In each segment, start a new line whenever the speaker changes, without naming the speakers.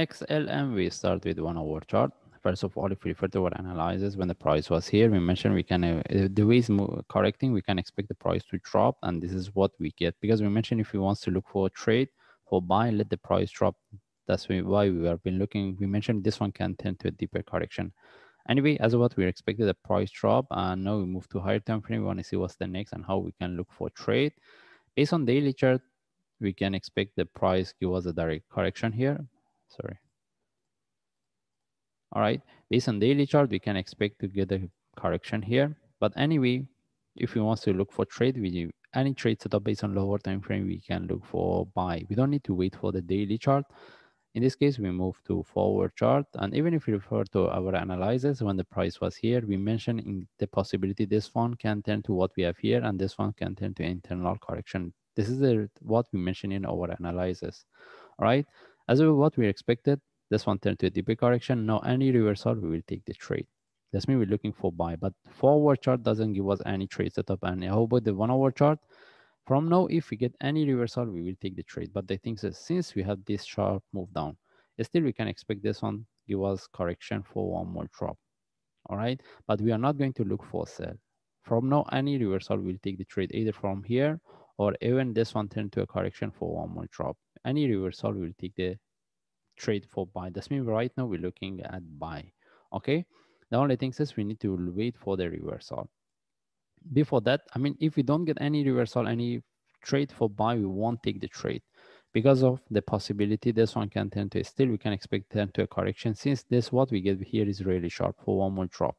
XLM, we start with one hour chart. First of all, if we refer to our analysis, when the price was here, we mentioned we can, uh, the way is correcting, we can expect the price to drop. And this is what we get because we mentioned if we want to look for a trade for buy, let the price drop. That's why we have been looking. We mentioned this one can tend to a deeper correction. Anyway, as what we expected the price drop and now we move to higher time frame. We want to see what's the next and how we can look for trade. Based on daily chart, we can expect the price give us a direct correction here. Sorry. All right, based on daily chart, we can expect to get a correction here. But anyway, if we want to look for trade, we any trade setup based on lower time frame, we can look for buy. We don't need to wait for the daily chart. In this case, we move to four hour chart. And even if we refer to our analysis, when the price was here, we mentioned in the possibility this one can turn to what we have here, and this one can turn to internal correction. This is the, what we mentioned in our analysis. All right. As of what we expected, this one turned to a deeper correction. No any reversal, we will take the trade. That's mean we're looking for buy, but four hour chart doesn't give us any trade setup. And how about the one hour chart? From now, if we get any reversal, we will take the trade. But the thing is, since we have this sharp move down, still we can expect this one give us correction for one more drop. All right, but we are not going to look for sell. From now, any reversal will take the trade either from here or even this one turn to a correction for one more drop. Any reversal will take the trade for buy. That's mean right now we're looking at buy. Okay. The only thing is we need to wait for the reversal. Before that, I mean, if we don't get any reversal, any trade for buy, we won't take the trade because of the possibility this one can turn to a still we can expect turn to a correction since this what we get here is really sharp for one more drop.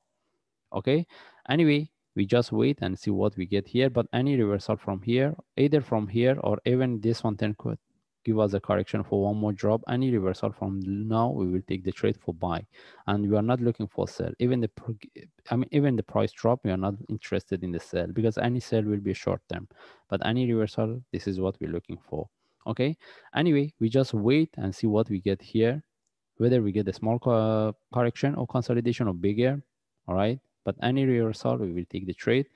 Okay. Anyway, we just wait and see what we get here. But any reversal from here, either from here or even this one could give us a correction for one more drop. Any reversal from now, we will take the trade for buy. And we are not looking for sell. Even the I mean, even the price drop, we are not interested in the sell because any sell will be short term. But any reversal, this is what we're looking for. Okay. Anyway, we just wait and see what we get here, whether we get a small co correction or consolidation or bigger. All right. But any reversal, we will take the trade.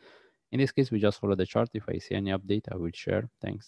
In this case, we just follow the chart. If I see any update, I will share. Thanks.